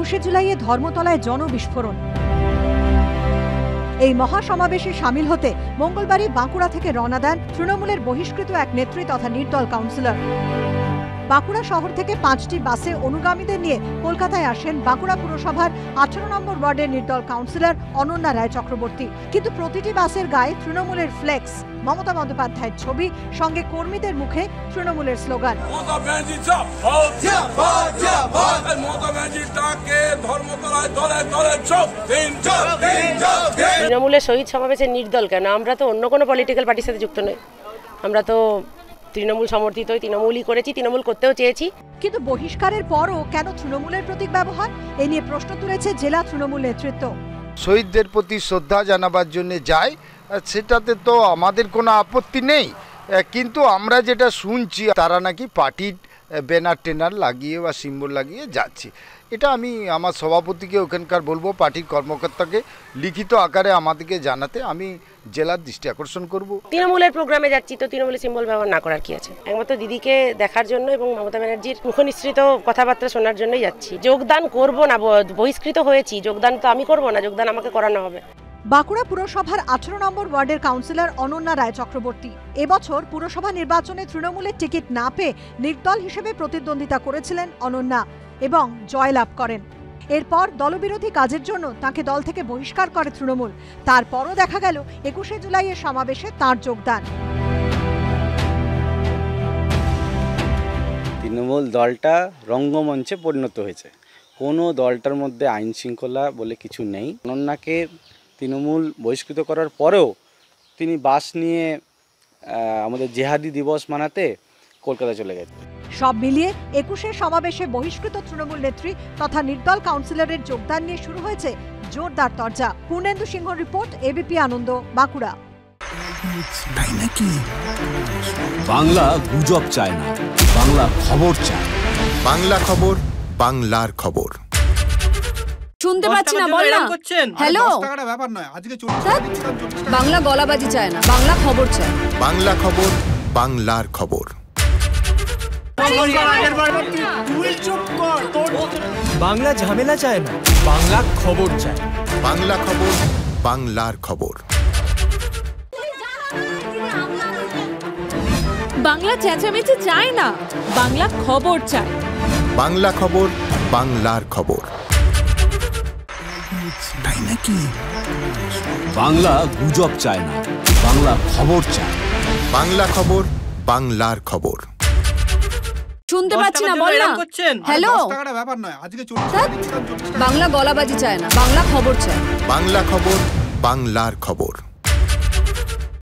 একুশে জুলাইয়ে ধর্মতলায় জনবিস্ফোরণ। এই মহাসমাবেশে সামিল হতে মঙ্গলবারই বাঁকুড়া থেকে রওনা দেন তৃণমূলের বহিষ্কৃত এক নেত্রী তথা নির্দল কাউন্সিলর। বাঁকুড়া শহর থেকে পাঁচটি বাসে অনুগামীদের নিয়ে কলকাতায় আসেন বাঁকুড়া পুরসভার আঠারো নম্বর ওয়ার্ডের নির্দল কাউন্সিলর অনন্যা রায় চক্রবর্তী। কিন্তু প্রতিটি বাসের গায়ে তৃণমূলের ফ্লেক্স মমতা বন্দ্যোপাধ্যায়ের ছবি সঙ্গে কর্মীদের মুখে তৃণমূলের স্লোগান তৃণমূলের শহীদ সমাবেশের নির্দল কেন? আমরা তো অন্য কোনো পলিটিক্যাল পার্টির সাথে যুক্ত নই। আমরা তো তৃণমূল সমর্থিত তৃণমূলই করেছি তৃণমূল করতেও চেয়েছি। কিন্তু বহিষ্কারের পরও কেন তৃণমূলের প্রতীক ব্যবহার? এ নিয়ে প্রশ্ন তুলেছে জেলা তৃণমূল নেতৃত্ব। শহীদদের প্রতি শ্রদ্ধা জানাবার জন্য যায় সেটাতে তো আমাদের কোনো আপত্তি নেই। কিন্তু আমরা যেটা শুনছি তারা নাকি পার্টির ব্যানার টেনার লাগিয়ে বা সিম্বল লাগিয়ে যাচ্ছে। এটা আমি আমার সভাপতিকে ওখানকার বলব, পার্টির কর্মকর্তাকে লিখিত আকারে আমাদেরকে জানাতে আমি জেলার দৃষ্টি আকর্ষণ করব। তৃণমূলের প্রোগ্রামে যাচ্ছি তো তৃণমূলের সিম্বল ব্যবহার না করার কি আছে? একমাত্র দিদিকে দেখার জন্য এবং মমতা ব্যানার্জির মুখনিসৃত কথাবার্তা শোনার জন্যই যাচ্ছি। যোগদান করব না বহিষ্কৃত হয়েছি। যোগদান তো আমি করব না, যোগদান আমাকে করানো হবে। বাঁকুড়া পুরসভার আঠারো নম্বর ওয়ার্ডের কাউন্সিলর অনন্যা রায় চক্রবর্তী। এবছর পুরসভা নির্বাচনে তৃণমূলের টিকিট না পেয়ে নির্দল হিসেবে প্রতিদ্বন্দ্বিতা করেছিলেন অনন্যা এবং জয়লাভ করেন। এরপর দলবিরোধী কাজের জন্য তাকে দল থেকে বহিষ্কার করে তৃণমূল। তারপরও দেখা গেল, একুশে জুলাইয়ের সমাবেশে তার যোগদান। তৃণমূল দলটা রঙ্গমঞ্চে পরিণত হয়েছে। কোনো দলটার মধ্যে আইন শৃঙ্খলা বলে কিছু নেই। অনন্যাকে তৃণমূল বহিষ্কৃত করার পরেও তিনি বাস নিয়ে আমাদের জেহাদি দিবস মানাতে কলকাতা চলে গেছে সব মিলিয়ে একুশের সমাবেশে বহিষ্কৃত তৃণমূল নেত্রী তথা নির্দল কাউন্সিলরের যোগদান নিয়ে শুরু হয়েছে জোরদার তরজা। Purnendu Singha report ABP Ananda Bankura. Bangla গুজব চায় না বাংলা খবর চায়। বাংলা খবর বাংলার খবর। শুনতে পাচ্ছি না বল না। হ্যালো। ব্যাপার নয় আজকে বাংলা গলাবাজি চায় না বাংলা খবর চায়। বাংলা খবর বাংলার খবর। বাংলা ঝামেলা চায় না বাংলা খবর চায়। বাংলা খবর বাংলার খবর। বাংলা চেঁচামেচি চায় না বাংলা খবর চায়। বাংলা খবর বাংলার খবর। তাই নাকি? বাংলা গুজব চায় না বাংলা খবর চায়। বাংলা খবর বাংলার খবর। শুনতে পাচ্ছি না বল না। হ্যালো? ব্যাপার নয় আজকে বাংলা গলাবাজি চায় না বাংলা খবর চায়। বাংলা খবর বাংলার খবর।